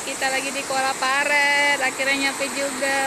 kita lagi di Kuala Paret, akhirnya nyampe juga.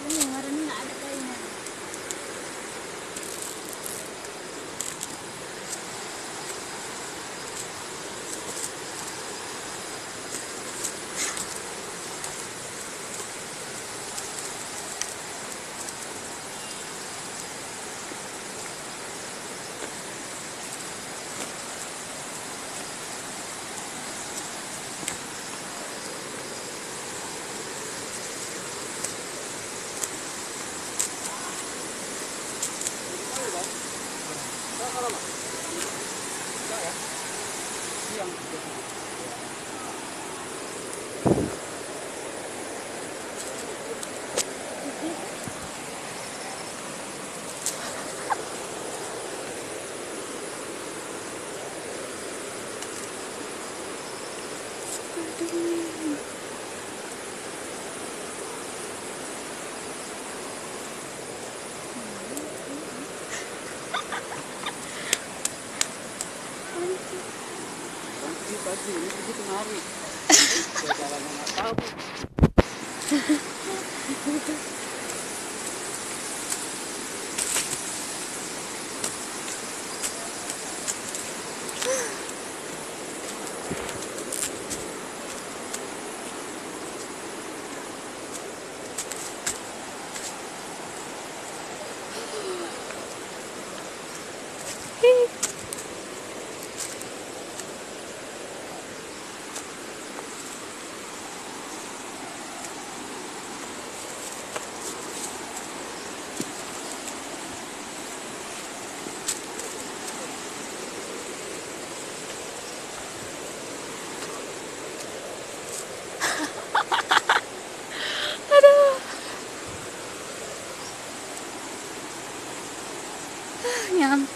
Alam mo, maraming sozinho, não acredito na água. Pegar ela na tábua.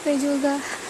Tahu. Nyampe juga.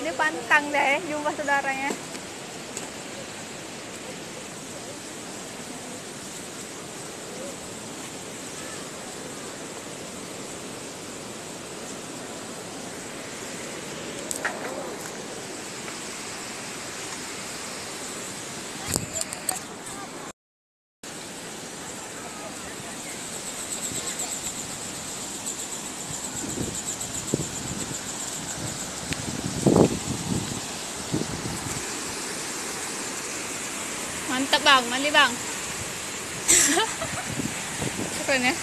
Melihatnya pantang deh jumpa saudaranya. Bang, mandi bang. Keren ya.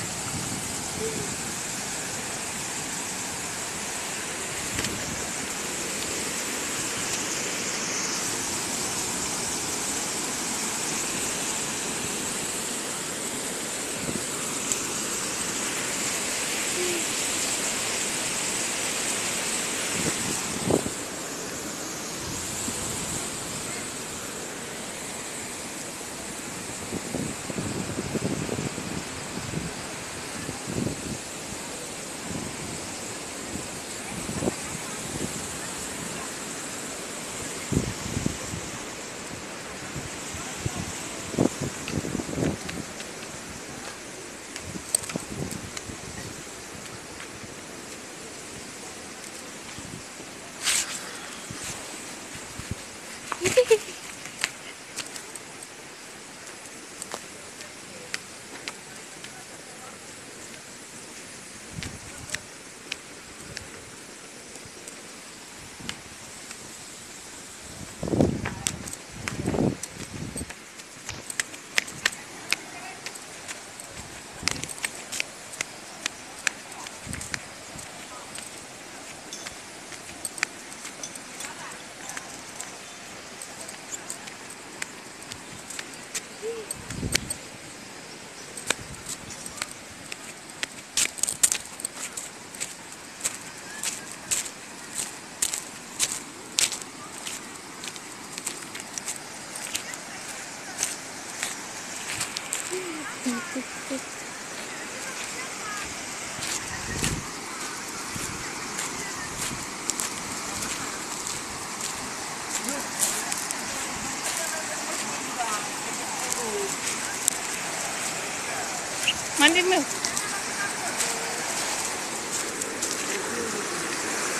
Mandi mo.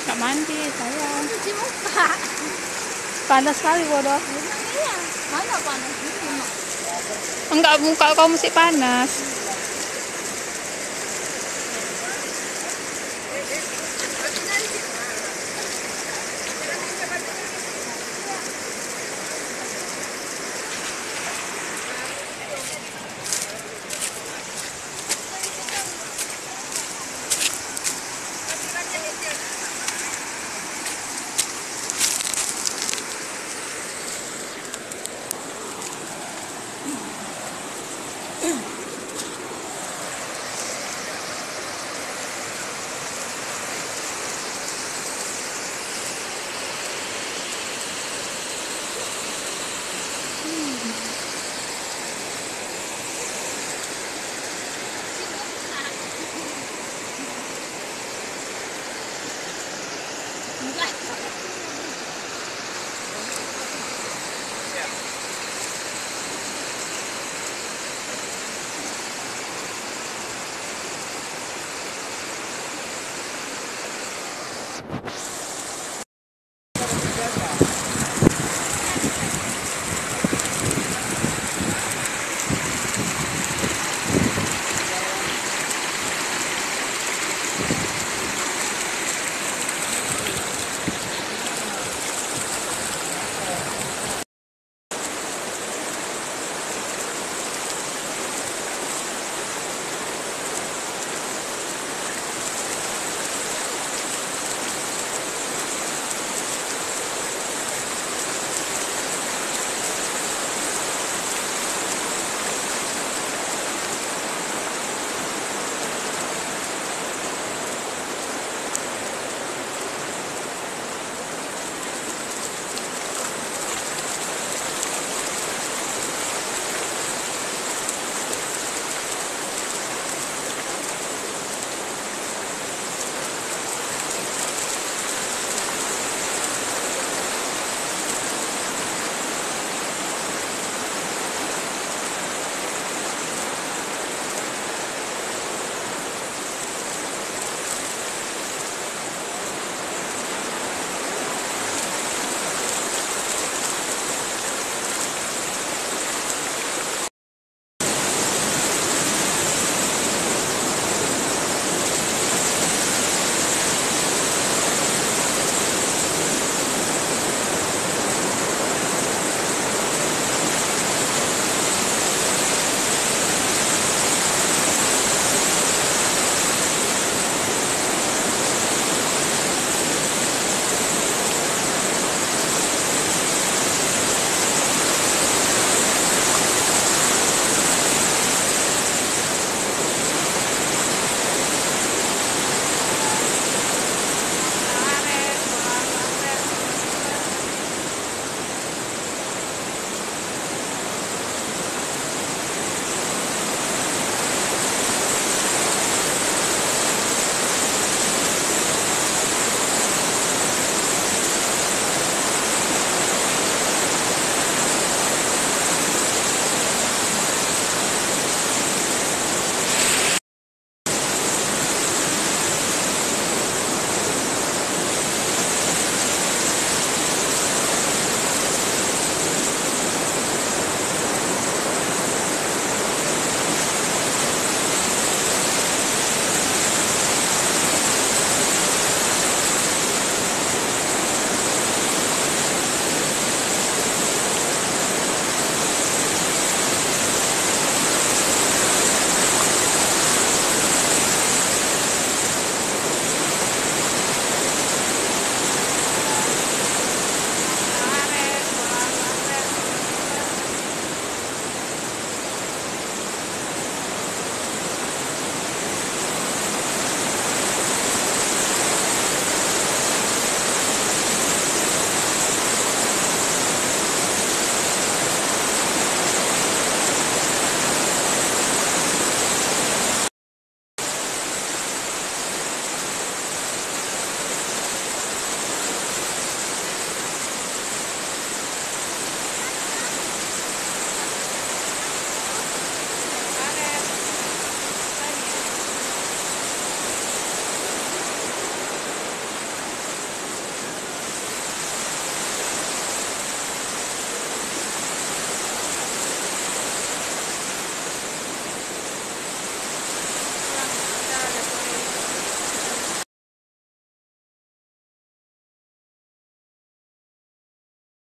Gak mandi, sayang. Cuci muka. Panas sekali, bodoh. Iya. Mana panas? Enggak, muka kau mesti panas. like